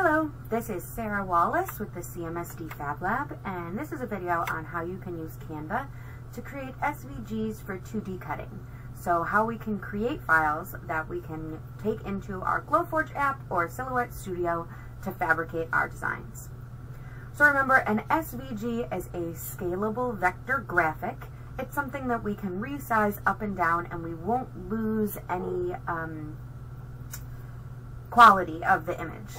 Hello, this is Sarah Wallace with the CMSD Fab Lab, and this is a video on how you can use Canva to create SVGs for 2D cutting. So how we can create files that we can take into our Glowforge app or Silhouette Studio to fabricate our designs. So remember, an SVG is a scalable vector graphic. It's something that we can resize up and down and we won't lose any um, quality of the image.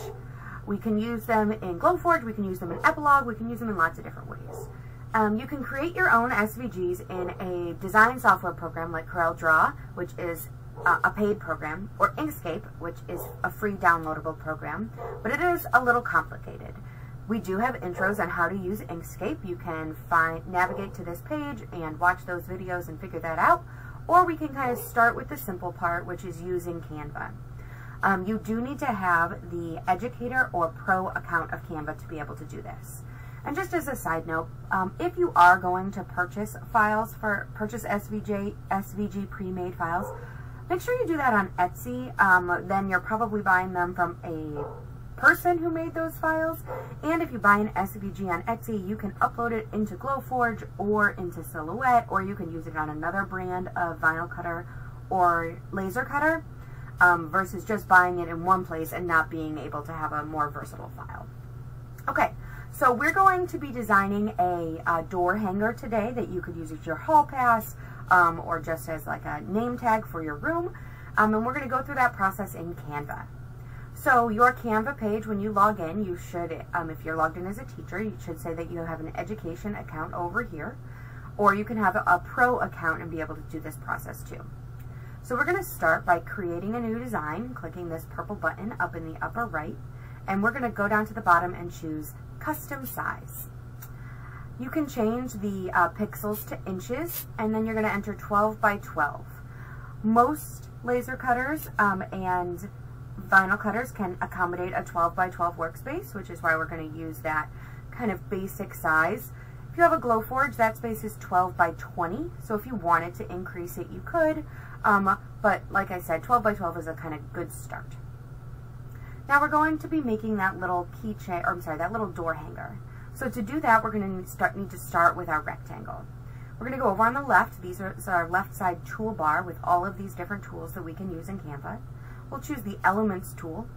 We can use them in Glowforge, we can use them in Epilog, we can use them in lots of different ways. Um, you can create your own SVGs in a design software program like Corel Draw, which is uh, a paid program, or Inkscape, which is a free downloadable program, but it is a little complicated. We do have intros on how to use Inkscape. You can find navigate to this page and watch those videos and figure that out, or we can kind of start with the simple part, which is using Canva. Um, you do need to have the educator or pro account of Canva to be able to do this. And just as a side note, um, if you are going to purchase files for purchase SVG, SVG pre-made files, make sure you do that on Etsy. Um, then you're probably buying them from a person who made those files. And if you buy an SVG on Etsy, you can upload it into Glowforge or into Silhouette, or you can use it on another brand of vinyl cutter or laser cutter um, versus just buying it in one place and not being able to have a more versatile file. Okay, so we're going to be designing a, a door hanger today that you could use as your hall pass um, or just as like a name tag for your room. Um, and we're going to go through that process in Canva. So your Canva page, when you log in, you should, um, if you're logged in as a teacher, you should say that you have an education account over here. Or you can have a pro account and be able to do this process too. So we're going to start by creating a new design, clicking this purple button up in the upper right, and we're going to go down to the bottom and choose custom size. You can change the uh, pixels to inches, and then you're going to enter 12 by 12. Most laser cutters um, and vinyl cutters can accommodate a 12 by 12 workspace, which is why we're going to use that kind of basic size. If you have a Glowforge, that space is 12 by 20, so if you wanted to increase it, you could. Um, but like I said, 12 by 12 is a kind of good start. Now we're going to be making that little keychain, or I'm sorry, that little door hanger. So to do that, we're going to start, need to start with our rectangle. We're going to go over on the left. These are, our left side toolbar with all of these different tools that we can use in Canva. We'll choose the Elements tool.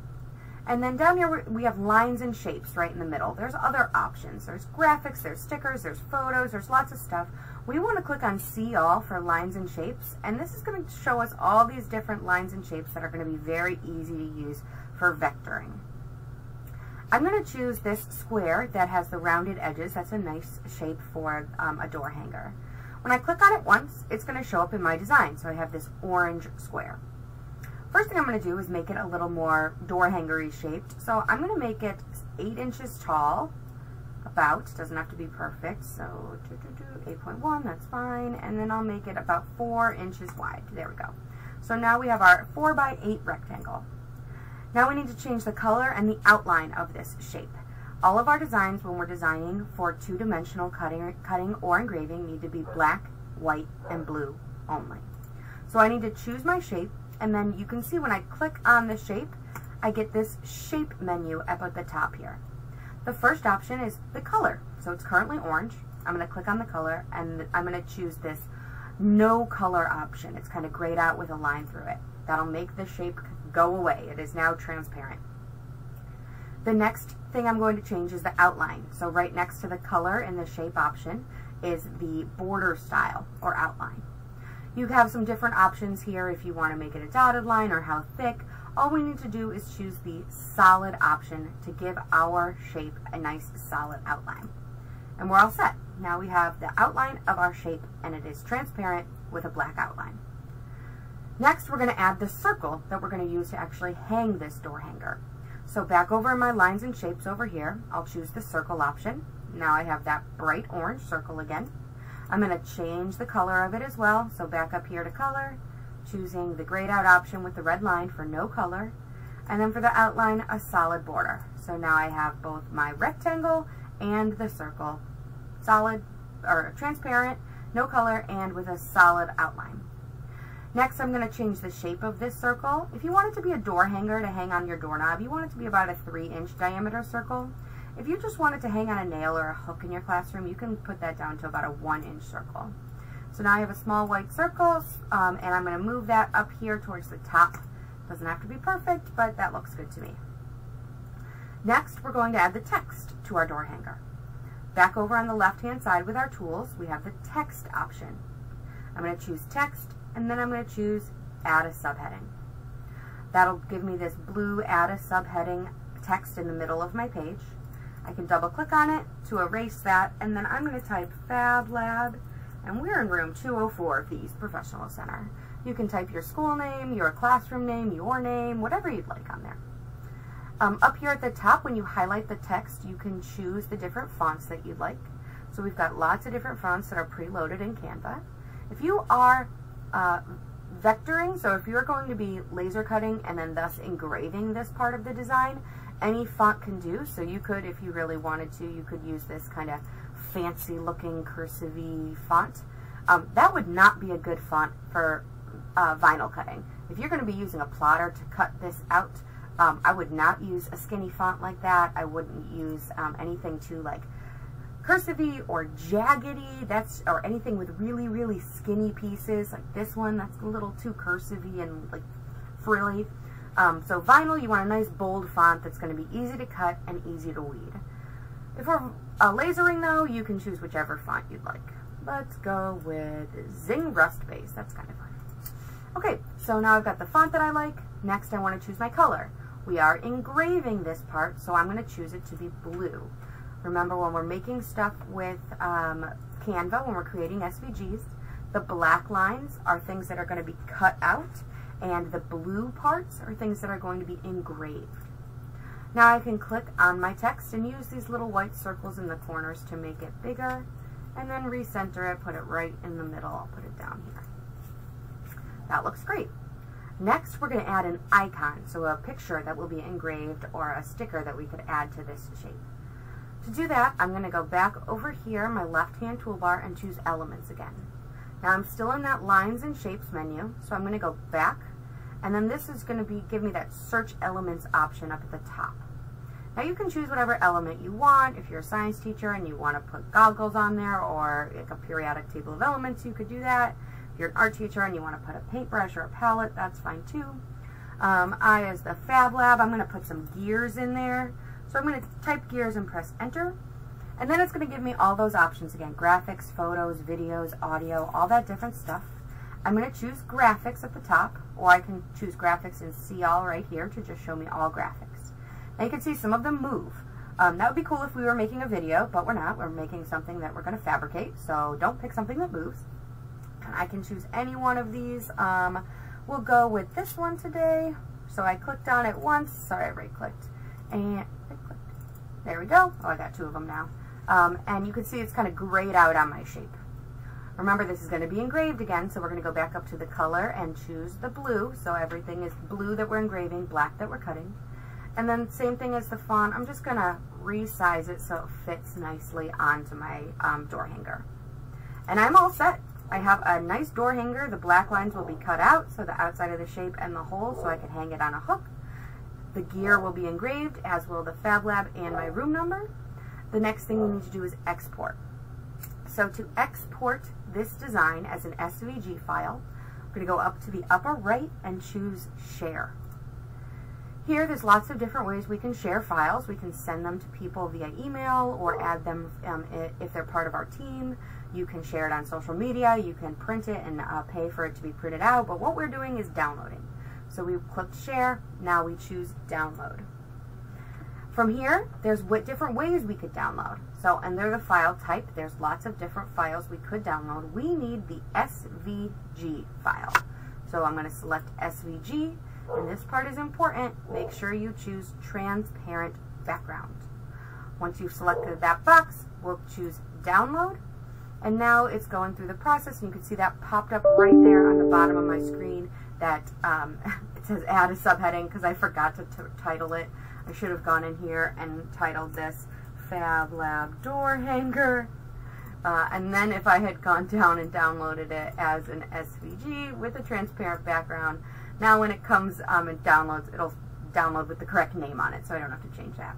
And then down here we have lines and shapes right in the middle. There's other options. There's graphics, there's stickers, there's photos, there's lots of stuff. We want to click on See All for lines and shapes, and this is going to show us all these different lines and shapes that are going to be very easy to use for vectoring. I'm going to choose this square that has the rounded edges. That's a nice shape for um, a door hanger. When I click on it once, it's going to show up in my design. So I have this orange square. First thing I'm going to do is make it a little more door hangery shaped. So I'm going to make it 8 inches tall about, doesn't have to be perfect, so 8.1, that's fine, and then I'll make it about 4 inches wide. There we go. So now we have our 4 by 8 rectangle. Now we need to change the color and the outline of this shape. All of our designs, when we're designing for two-dimensional cutting, cutting or engraving, need to be black, white, and blue only. So I need to choose my shape, and then you can see when I click on the shape, I get this shape menu up at the top here. The first option is the color. So it's currently orange. I'm going to click on the color and I'm going to choose this no color option. It's kind of grayed out with a line through it. That'll make the shape go away. It is now transparent. The next thing I'm going to change is the outline. So right next to the color in the shape option is the border style or outline. You have some different options here if you want to make it a dotted line or how thick. All we need to do is choose the solid option to give our shape a nice solid outline. And we're all set. Now we have the outline of our shape and it is transparent with a black outline. Next, we're going to add the circle that we're going to use to actually hang this door hanger. So back over in my lines and shapes over here, I'll choose the circle option. Now I have that bright orange circle again. I'm going to change the color of it as well. So back up here to color, choosing the grayed out option with the red line for no color, and then for the outline, a solid border. So now I have both my rectangle and the circle, solid or transparent, no color, and with a solid outline. Next, I'm going to change the shape of this circle. If you want it to be a door hanger to hang on your doorknob, you want it to be about a 3-inch diameter circle. If you just want it to hang on a nail or a hook in your classroom, you can put that down to about a 1-inch circle. So now I have a small white circle, um, and I'm going to move that up here towards the top. Doesn't have to be perfect, but that looks good to me. Next, we're going to add the text to our door hanger. Back over on the left-hand side with our tools, we have the text option. I'm going to choose text and then I'm going to choose add a subheading. That'll give me this blue add a subheading text in the middle of my page. I can double click on it to erase that and then I'm going to type Fab Lab and we're in room 204 of the East Professional Center. You can type your school name, your classroom name, your name, whatever you'd like on there. Um, up here at the top, when you highlight the text, you can choose the different fonts that you'd like. So we've got lots of different fonts that are preloaded in Canva. If you are uh, vectoring, so if you're going to be laser cutting and then thus engraving this part of the design, any font can do. So you could, if you really wanted to, you could use this kind of fancy looking cursive font. Um, that would not be a good font for uh, vinyl cutting. If you're going to be using a plotter to cut this out, um, I would not use a skinny font like that. I wouldn't use um, anything too like cursive or jaggedy, that's, or anything with really, really skinny pieces, like this one, that's a little too cursive and like frilly. Um, so vinyl, you want a nice bold font that's going to be easy to cut and easy to read. If we're uh, lasering though, you can choose whichever font you'd like. Let's go with Zing Rust Base, that's kind of fun. Okay, so now I've got the font that I like. Next I want to choose my color. We are engraving this part, so I'm going to choose it to be blue. Remember, when we're making stuff with um, Canva, when we're creating SVGs, the black lines are things that are going to be cut out, and the blue parts are things that are going to be engraved. Now I can click on my text and use these little white circles in the corners to make it bigger, and then recenter it, put it right in the middle. I'll put it down here. That looks great. Next, we're going to add an icon, so a picture that will be engraved or a sticker that we could add to this shape. To do that, I'm going to go back over here, my left-hand toolbar, and choose Elements again. Now I'm still in that Lines and Shapes menu, so I'm going to go back, and then this is going to be give me that Search Elements option up at the top. Now you can choose whatever element you want. If you're a science teacher and you want to put goggles on there or like a periodic table of elements, you could do that. If you're an art teacher and you want to put a paintbrush or a palette, that's fine too. Um, I, as the Fab Lab, I'm going to put some gears in there. So I'm going to type gears and press enter. And then it's going to give me all those options again. Graphics, photos, videos, audio, all that different stuff. I'm going to choose graphics at the top, or I can choose graphics and see all right here to just show me all graphics. Now you can see some of them move. Um, that would be cool if we were making a video, but we're not. We're making something that we're going to fabricate, so don't pick something that moves. I can choose any one of these. Um, we'll go with this one today. So I clicked on it once. Sorry, I right-clicked. And right-clicked. there we go. Oh, I got two of them now. Um, and you can see it's kind of grayed out on my shape. Remember, this is going to be engraved again, so we're going to go back up to the color and choose the blue. So everything is blue that we're engraving, black that we're cutting. And then same thing as the font, I'm just going to resize it so it fits nicely onto my um, door hanger. And I'm all set. I have a nice door hanger. The black lines will be cut out, so the outside of the shape and the hole, so I can hang it on a hook. The gear will be engraved, as will the Fab Lab and my room number. The next thing we need to do is export. So to export this design as an SVG file, we're going to go up to the upper right and choose Share. Here, there's lots of different ways we can share files. We can send them to people via email or add them um, if they're part of our team. You can share it on social media. You can print it and uh, pay for it to be printed out. But what we're doing is downloading. So we clicked share, now we choose download. From here, there's what different ways we could download. So under the file type, there's lots of different files we could download. We need the SVG file. So I'm going to select SVG, and this part is important. Make sure you choose transparent background. Once you've selected that box, we'll choose download. And now it's going through the process, and you can see that popped up right there on the bottom of my screen that um, it says add a subheading because I forgot to title it. I should have gone in here and titled this Fab Lab Door Hanger. Uh, and then if I had gone down and downloaded it as an SVG with a transparent background, now when it comes um, and downloads, it'll download with the correct name on it, so I don't have to change that.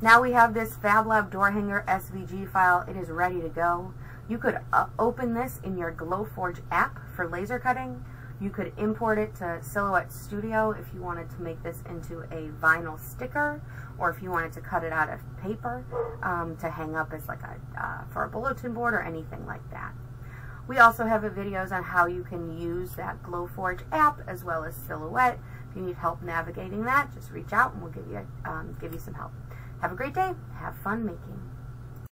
Now we have this FabLab door hanger SVG file. It is ready to go. You could uh, open this in your Glowforge app for laser cutting. You could import it to Silhouette Studio if you wanted to make this into a vinyl sticker or if you wanted to cut it out of paper um, to hang up as like a, uh, for a bulletin board or anything like that. We also have videos on how you can use that Glowforge app as well as Silhouette. If you need help navigating that, just reach out and we'll give you, um, give you some help. Have a great day. Have fun making.